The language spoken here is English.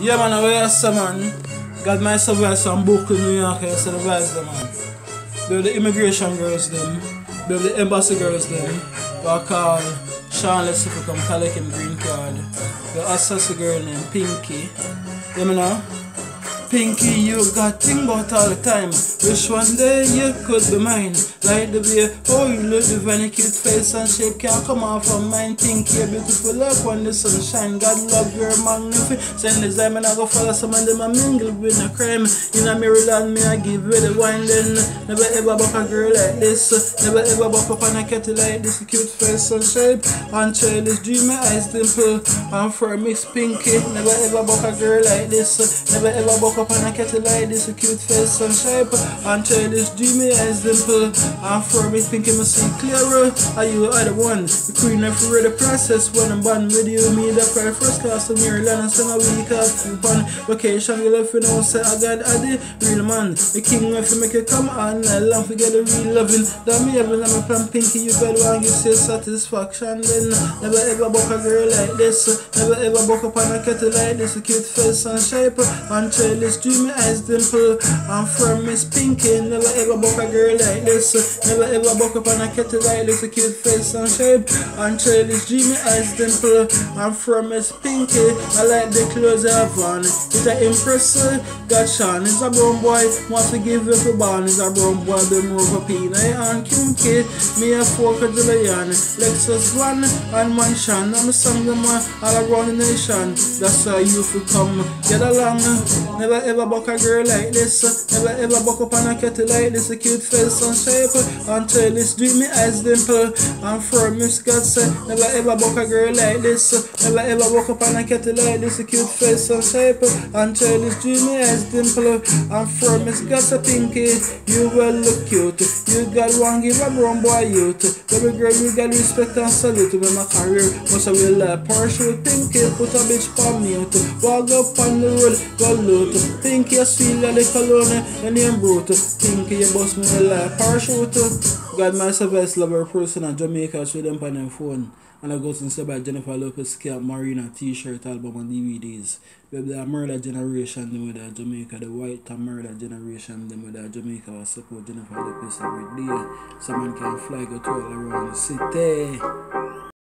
Yeah man, we are some man. Got myself as some book in New York, I said the vibes them man. They the immigration girls them, they the embassy girls them. We call Sean Leslie to come collect him green card. The assassin girl named Pinky. You know? Pinky, you got think about all the time. Wish one day you could be mine. Like the way oh you look, the cute face and shape can't come off from mine. Pinky, a beautiful like when the sun shine. God love your magnificent. Send time and I go follow some of them and mingle with no crime. In a Maryland, me I give you the wine then. Never ever buck a girl like this. Never ever buck up on a kettle like this. Cute face and shape. And childish dream, my eyes dimple. And for Miss Pinky, never ever buck a girl like this. Never ever buck up on a kettle like this. Cute face and shape. And childish dream, my eyes dimple. For Miss Pinky, me see clearer. Are you are the one? The queen of the process when I'm born with you. Me the fly first class to Maryland and spend a week off on vacation. You love you know, say I got a real man. The king if you make it come on. I long to get the real loving. That me having I'm a plan pinky. You better want you say satisfaction. Then never ever buck a girl like this. Never ever buck up on a kettle like this. A cute face and shape. And childish dreamy eyes dimple. And from Miss Pinky. Never ever buck a girl like this. Never ever buck up on a kettle like this. A cute face and shape. And childish dreamy eyes dimple. And from Miss Pinky. I like the clothes I have on. It's a impressive. Got Sean. It's a brown boy. Want to give you a bond. It's a brown boy. Them over pina and kinky. Me a folk of Julian. Lexus one and mansion. I'm a song them all around the nation. That's how you feel come get along. Never ever buck a girl like this. Never ever buck up on a kettle like this. A cute face and shape. Until this dreamy eyes dimple. I'm from say, never ever buck a girl like this. Never ever buck up on a kettle like this. A cute face on shape. Until this dreamy eyes dimple. I'm from say, Pinky, you well look cute. You got one give a brown boy youth. Baby girl, you got respect and salute. When my career must have will like parachute. Pinky, put a bitch for mute. Walk up on the road, go loot. Pinky, you sweet like the cologne. Your name brute. Pinky, you bust me like parachute. God myself as lover person in Jamaica show them on their phone. And I go to say by Jennifer Lopez Camp Marina t-shirt album and DVDs. Baby the murder generation them with Jamaica, the white and murder generation them with Jamaica I support Jennifer Lopez every day. Someone can fly go to all around the city.